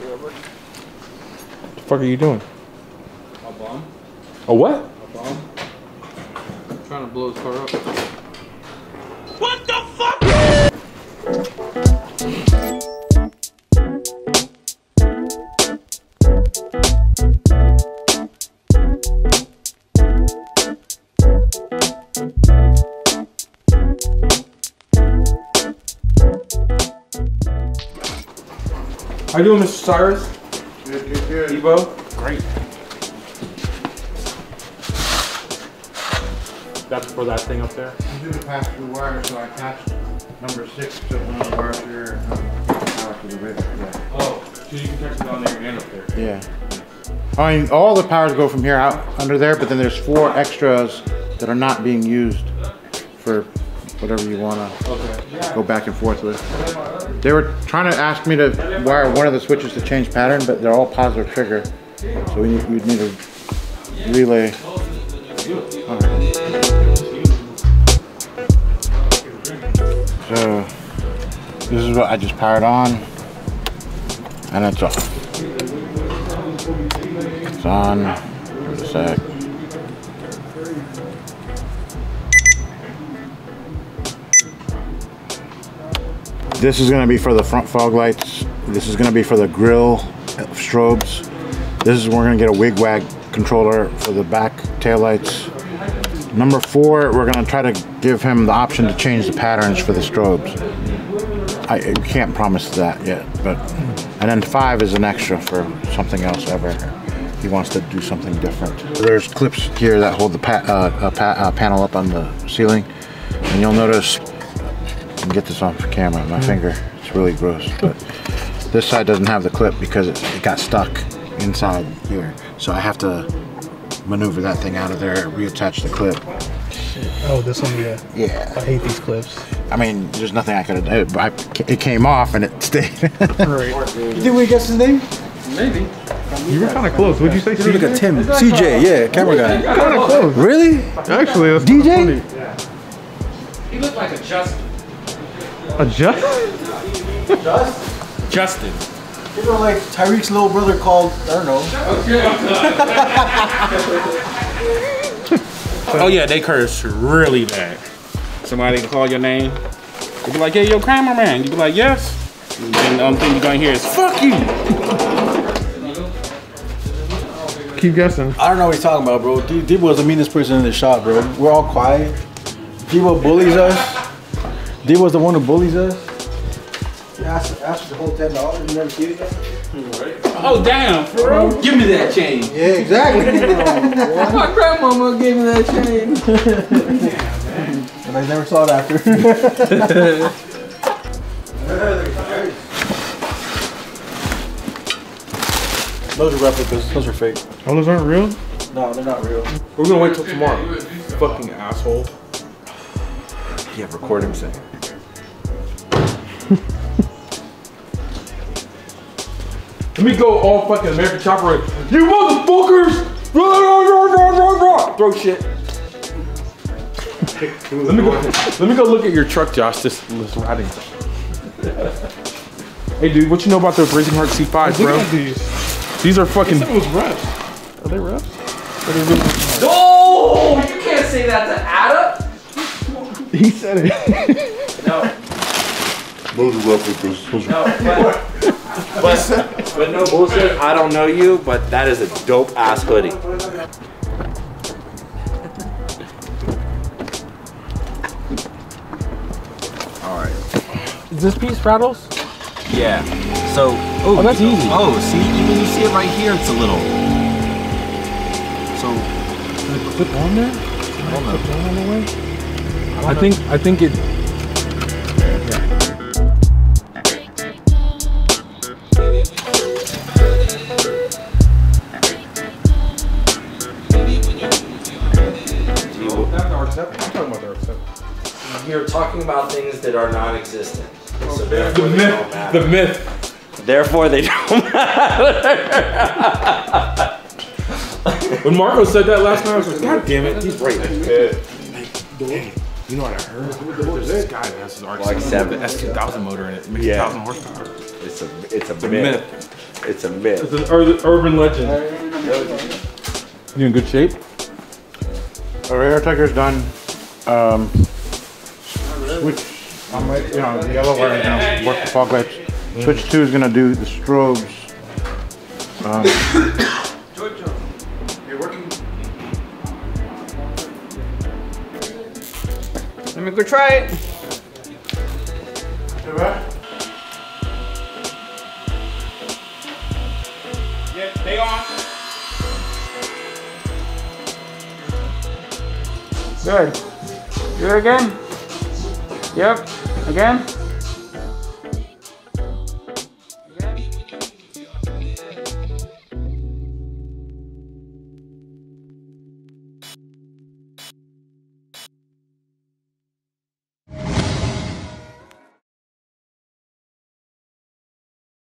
the fuck are you doing? A bomb? A what? A bomb? trying to blow his car up. What the How you doing, Mr. Cyrus? Good, good, good. Evo? Great. That's for that thing up there? I did a pass through wire, so I attached number six to one of the wires here. and uh, power to the bit, yeah. Oh, so you can catch it down there and up there. Yeah. I mean, all the powers go from here out under there, but then there's four extras that are not being used for whatever you wanna go back and forth with. They were trying to ask me to wire one of the switches to change pattern, but they're all positive trigger. So we need, we need a relay. So this is what I just powered on, and it's off. It's on. A sec. This is gonna be for the front fog lights. This is gonna be for the grill strobes. This is we're gonna get a wig wag controller for the back tail lights. Number four, we're gonna try to give him the option to change the patterns for the strobes. I can't promise that yet, but and then five is an extra for something else ever. He wants to do something different. There's clips here that hold the pa- uh, pa- uh, panel up on the ceiling, and you'll notice. I can get this off camera. My finger. It's really gross, but this side doesn't have the clip because it, it got stuck inside here. So I have to maneuver that thing out of there, reattach the clip. Oh, this one, yeah. Yeah. I hate these clips. I mean, there's nothing I could have done. I, it came off and it stayed. Right. Did we guess his name? Maybe. You were kind of close. What'd you say? Look at Tim. CJ, yeah, camera guy. Kind of close. Really? Actually, that's DJ? Funny. He looked like a Justin. A just? Justin. You know, like Tyreek's little brother called, I don't know. Oh yeah, they curse really bad. Somebody can call your name. You be like, hey, yo, cameraman. You be like, yes. And then the only thing you're gonna hear is, fuck you. Keep guessing. I don't know what he's talking about, bro. D- Debo was the meanest person in the shop, bro. We're all quiet. Debo bullies us. Debo's the one who bullies us. You asked, asked for the whole ten dollars, you never see it again? Oh damn, for real? Give me that chain. Yeah, exactly. My grandmama gave me that chain. damn, and I never saw it after. Those are replicas. Those are fake. Oh, those aren't real? No, they're not real. We're gonna wait till tomorrow. Fucking asshole. Yeah, record him saying. Let me go all fucking American Chopper. You motherfuckers! Rah, rah, rah. Throw shit. let me go. Let me go look at your truck, Josh. This, this riding. hey, dude, what you know about those Racing Hart C5s, bro? these. These are fucking. It was refs. Are they refs? Oh, you can't say that to Ada. He said it. No, Those are replicas. no, but, but, but no bullshit. I don't know you, but that is a dope ass hoodie. All right. Is this piece rattles? Yeah. So, oh, oh that's you- easy. Oh, see, even you see it right here. It's a little. So, Clip on there? hold on. Clip on the way? I think, I think it, You're talking about things that are non-existent. So The therefore they don't myth. The myth. Therefore they don't matter. When Marco said that last night, I was like, God damn it, he's right. You know what I heard? There's this guy that has his RX Like seven. S2000 motor in it. Makes Yeah. 1,000 horsepower. It's a it's a The myth. myth. It's a myth. It's an ur- urban legend. You in good shape? Our air tucker's done. Um, switch, I'm right, you know, the yellow wire is gonna work the fog lights. Switch two is gonna do the strobes. Um, go try it. Yeah, they on. Good. Good again. Yep. Again.